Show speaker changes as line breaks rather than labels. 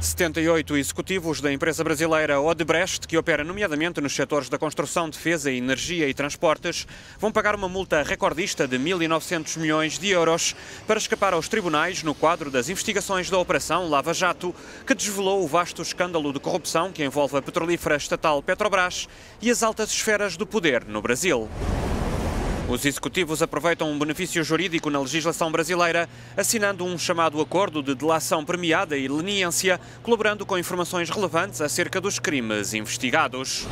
78 executivos da empresa brasileira Odebrecht, que opera nomeadamente nos setores da construção, defesa, energia e transportes, vão pagar uma multa recordista de 1.900 milhões de euros para escapar aos tribunais no quadro das investigações da Operação Lava Jato, que desvelou o vasto escândalo de corrupção que envolve a petrolífera estatal Petrobras e as altas esferas do poder no Brasil. Os executivos aproveitam um benefício jurídico na legislação brasileira, assinando um chamado acordo de delação premiada e leniência, colaborando com informações relevantes acerca dos crimes investigados.